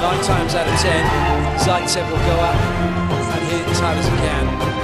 Nine times out of ten, Zaitsev will go up and hit as hard as he can.